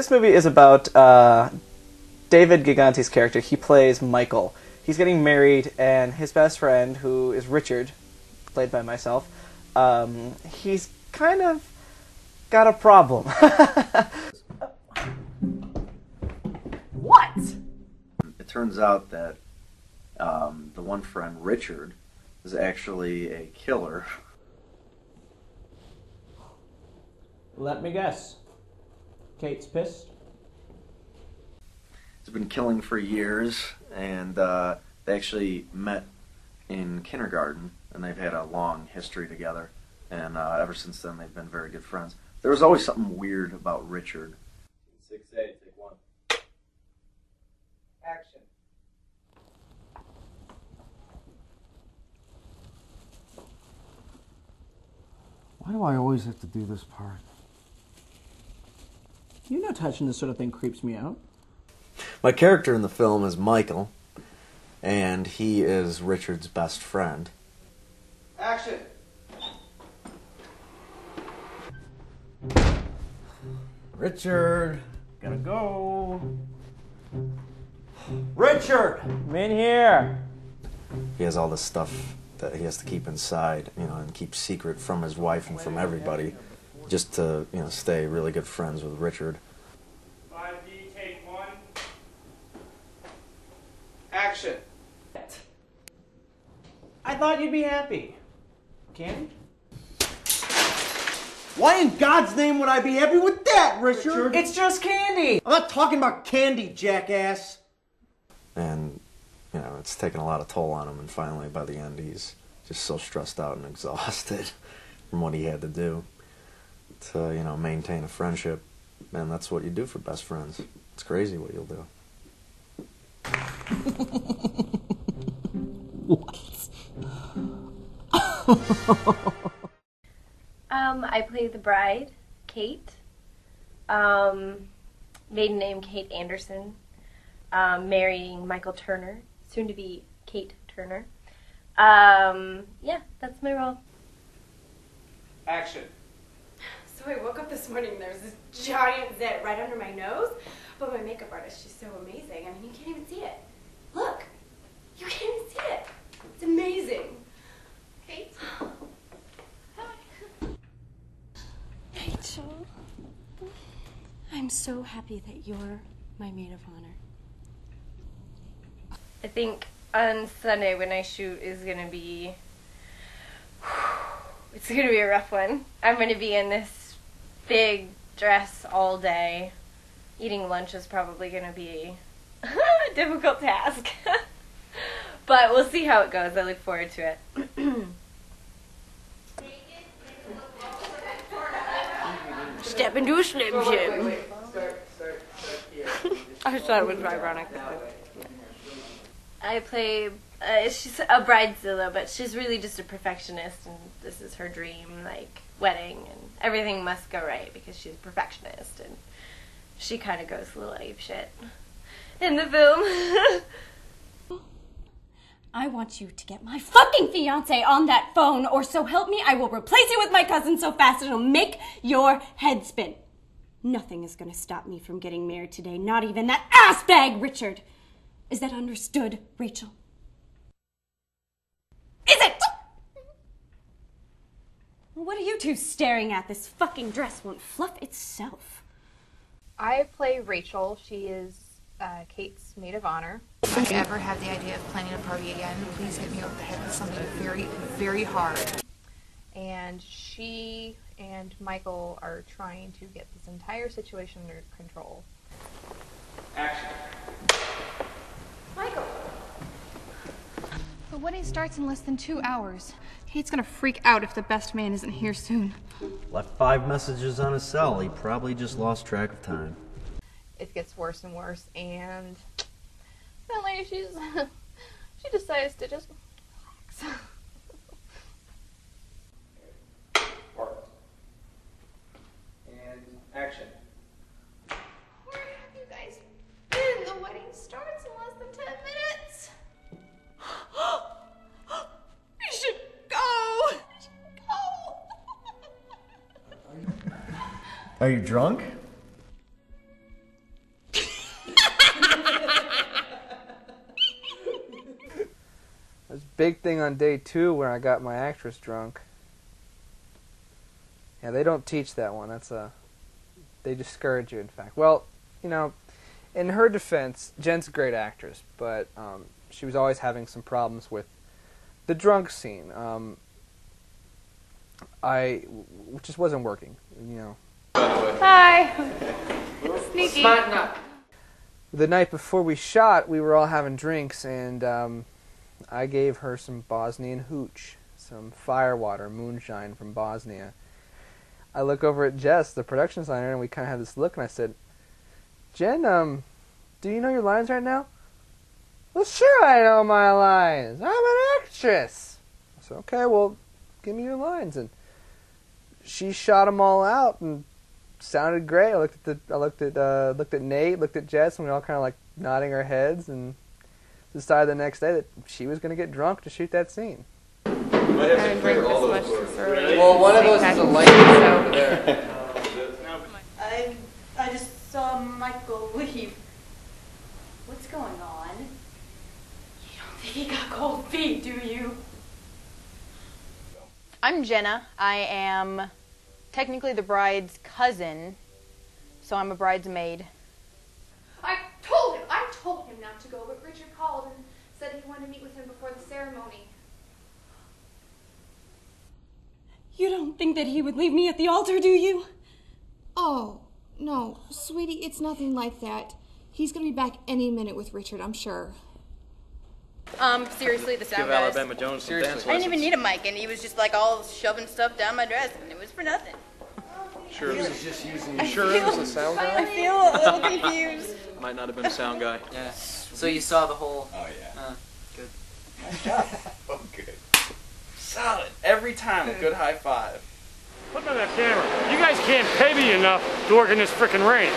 this movie is about uh, David Gigante's character. He plays Michael. He's getting married, and his best friend, who is Richard, played by myself, um, he's kind of got a problem. What? It turns out that um, the one friend, Richard, is actually a killer. Let me guess. Kate's pissed. He's been killing for years, and uh, they actually met in kindergarten, and they've had a long history together. And uh, ever since then, they've been very good friends. There was always something weird about Richard. Six eight, take one. Action. Why do I always have to do this part? You know, touching this sort of thing creeps me out. My character in the film is Michael, and he is Richard's best friend. Action. Richard, gotta go. Richard, I'm in here. He has all this stuff that he has to keep inside, you know, and keep secret from his wife and from everybody, just to, you know, stay really good friends with Richard. 5D, take one. Action. I thought you'd be happy. Candy? Why in God's name would I be happy with that, Richard? It's just candy. I'm not talking about candy, jackass. And, you know, it's taken a lot of toll on him, and finally, by the end, he's just so stressed out and exhausted from what he had to do to, you know, maintain a friendship. And that's what you do for best friends. It's crazy what you'll do. Um, I play the bride, Kate. Um, maiden name Kate Anderson. Um, marrying Michael Turner, soon to be Kate Turner. Um, yeah, that's my role. Action. So I woke up this morning and there was this giant zit right under my nose. But my makeup artist, she's so amazing. I mean, you can't even see it. Look, you can't even see it. It's amazing. Kate? Hi. Rachel, I'm so happy that you're my maid of honor. I think on Sunday when I shoot is gonna be. It's gonna be a rough one. I'm gonna be in this big dress all day. Eating lunch is probably gonna be a difficult task. but we'll see how it goes. I look forward to it. Step into a Slim Jim. I thought it was ironic. I play. Uh, she's a bridezilla, but she's really just a perfectionist, and this is her dream, like wedding, and everything must go right because she's a perfectionist, and she kind of goes a little ape shit in the film. I want you to get my fucking fiance on that phone, or so help me, I will replace you with my cousin so fast it'll make your head spin. Nothing is gonna stop me from getting married today, not even that ass bag, Richard. Is that understood, Rachel? Is it? What are you two staring at? This fucking dress won't fluff itself. I play Rachel. She is uh, Kate's maid of honor. If I ever have the idea of planning a party again, please hit me over the head with something very, very hard. And she and Michael are trying to get this entire situation under control. Action. Michael! The wedding starts in less than two hours. Kate's gonna freak out if the best man isn't here soon. Left five messages on his cell. He probably just lost track of time. It gets worse and worse, and finally she's she decides to just Are you drunk? This big thing on day two where I got my actress drunk. Yeah, they don't teach that one. That's a they discourage you. In fact, well, you know, in her defense, Jen's a great actress, but um, she was always having some problems with the drunk scene. Um, I w- just wasn't working. You know, Hi. Sneaky. the night before we shot, we were all having drinks, and um, I gave her some Bosnian hooch, some firewater moonshine from Bosnia. I look over at Jess, the production designer, and we kind of had this look, and I said, "Jen, um, do you know your lines right now?" Well, sure, I know my lines. I'm an actress. I said, "Okay, well, give me your lines," and she shot them all out and sounded great. I looked at the I looked at uh, looked at Nate, looked at Jess, and we all kind of like nodding our heads and decided the next day that she was going to get drunk to shoot that scene. I didn't drink this much this early. Well, one of those is a light over there. I I just saw Michael leave. What's going on? You don't think he got cold feet, do you? I'm Jenna. I am technically the bride's cousin, so I'm a bridesmaid. I told him, I told him not to go, but Richard called and said he wanted to meet with him before the ceremony. You don't think that he would leave me at the altar, do you? Oh, no, sweetie, it's nothing like that. He's gonna be back any minute with Richard, I'm sure. Um, seriously, the sound Give guys. Alabama Jones some Seriously. dance I didn't even lessons. need a mic, and he was just like all shoving stuff down my dress, and it was for nothing. Sure. He it was was- just using I you sure feel- it was a sound guy? I feel a little confused. Might not have been a sound guy. Yeah. So you saw the whole. Oh yeah. Uh, good. Nice job. oh, good. Solid. Every time a good high five. Put on that camera. You guys can't pay me enough to work in this frickin' rain.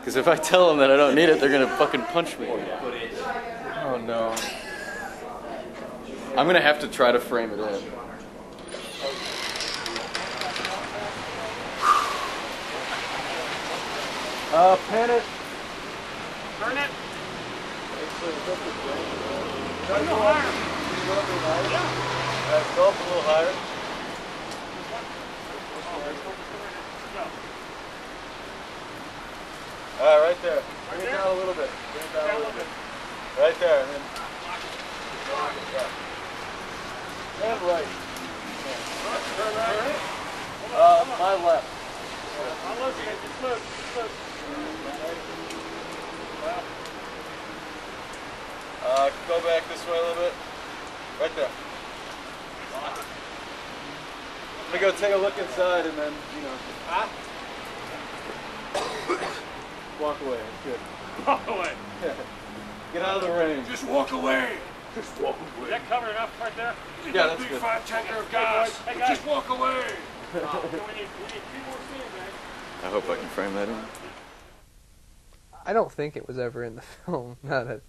Because if I tell them that I don't need it, they're gonna fucking punch me. Oh no. I'm gonna have to try to frame it in. Uh, pin it. Turn it. Go Go higher. Yeah. Go up a little higher. All right, right there. Bring it down a little bit. Bring it down a little bit. Right there, and then. Yeah. And right. Turn right. Uh, my left. I'm looking just look. Just look. Uh, go back this way a little bit. Right there. Let me go take a look inside and then, you know. Ah. Walk away. That's good. Walk away. Get out of the rain. Just walk away. Just walk away. Is that covered enough right there? You got a that's big good. fat tanker of gas. Hey guys, just walk away. Oh, we, need, we need more scenes, man. I hope I can frame that in. I don't think it was ever in the film. Not that,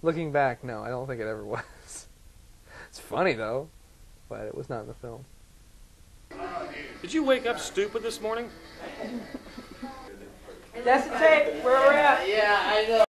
looking back, no, I don't think it ever was. It's funny though, but it was not in the film. Did you wake up stupid this morning? That's the tape. Where we're at. Yeah, I know.